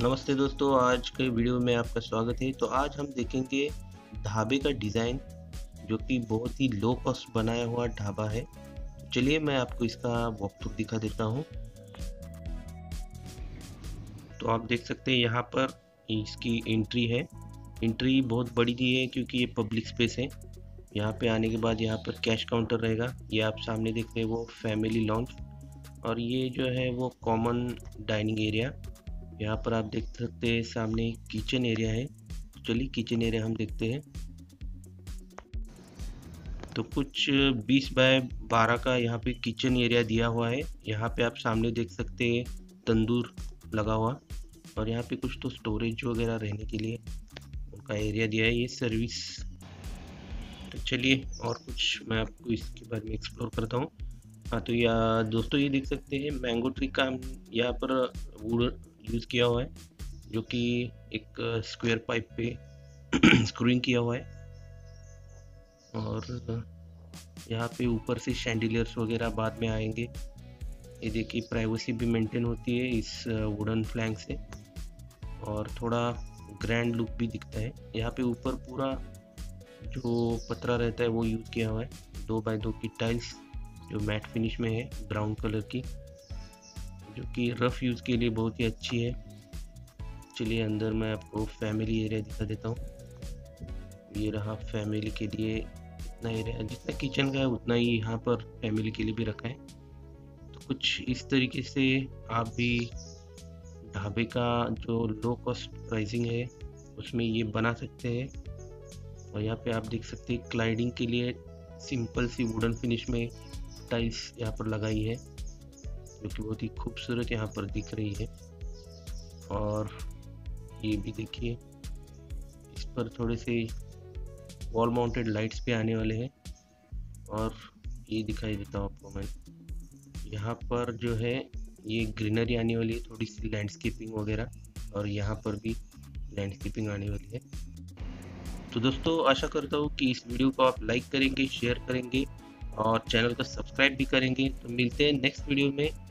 नमस्ते दोस्तों, आज के वीडियो में आपका स्वागत है। तो आज हम देखेंगे ढाबे का डिज़ाइन, जो कि बहुत ही लो कॉस्ट बनाया हुआ ढाबा है। चलिए मैं आपको इसका वॉकथ्रू दिखा देता हूँ। तो आप देख सकते हैं यहाँ पर इसकी एंट्री है। एंट्री बहुत बड़ी दी है, क्योंकि ये पब्लिक स्पेस है। यहाँ पे आने के बाद यहाँ पर कैश काउंटर रहेगा। ये आप सामने देख रहे हैं, वो फैमिली लॉन्च और ये जो है, वो कॉमन डाइनिंग एरिया यहाँ पर आप देख सकते हैं सामने किचन एरिया है। चलिए किचन एरिया हम देखते हैं। तो कुछ 20 बाय 12 का यहाँ पे किचन एरिया दिया हुआ है। यहाँ पे आप सामने देख सकते हैं तंदूर लगा हुआ और यहाँ पे कुछ तो स्टोरेज वगैरह रहने के लिए उनका एरिया दिया है, ये सर्विस तो चलिए और कुछ मैं आपको इसके बारे में एक्सप्लोर करता हूँ। हाँ तो या दोस्तों ये देख सकते हैं मैंगो ट्री का यहाँ पर वुड यूज़ किया हुआ है, जो कि एक स्क्वायर पाइप पे स्क्रूइंग किया हुआ है। और यहाँ पे ऊपर से शैंडिलियर्स वगैरह बाद में आएँगे। ये देखिए प्राइवेसी भी मेंटेन होती है इस वुडन फ्लैंक से। और थोड़ा ग्रैंड लुक भी दिखता है। यहाँ पे ऊपर पूरा जो पतरा रहता है, वो यूज़ किया हुआ है। दो बाय दो की टाइल्स जो मैट फिनिश में है ब्राउन कलर की। जो कि रफ़ यूज़ के लिए बहुत ही अच्छी है। चलिए अंदर मैं आपको फैमिली एरिया दिखा देता हूँ। ये रहा फैमिली के लिए इतना एरिया जितना किचन का है, उतना ही यहाँ पर फैमिली के लिए भी रखा है। तो कुछ इस तरीके से आप भी ढाबे का जो लो कॉस्ट प्राइसिंग है, उसमें ये बना सकते हैं। और यहाँ पे आप देख सकते हैं क्लाइडिंग के लिए सिंपल सी वुडन फिनिश में टाइल्स यहाँ पर लगाई है। जो कि बहुत ही खूबसूरत यहाँ पर दिख रही है। और ये भी देखिए, इस पर थोड़े से वॉल माउंटेड लाइट्स भी आने वाले हैं। और ये दिखाई देता हूँ आपको मैं। यहाँ पर जो है, ये ग्रीनरी आने वाली है, थोड़ी सी लैंडस्केपिंग वगैरह, और यहाँ पर भी लैंडस्केपिंग आने वाली है। तो दोस्तों, आशा करता हूँ कि इस वीडियो को आप लाइक करेंगे शेयर करेंगे, और चैनल को सब्सक्राइब भी करेंगे। तो मिलते हैं नेक्स्ट वीडियो में।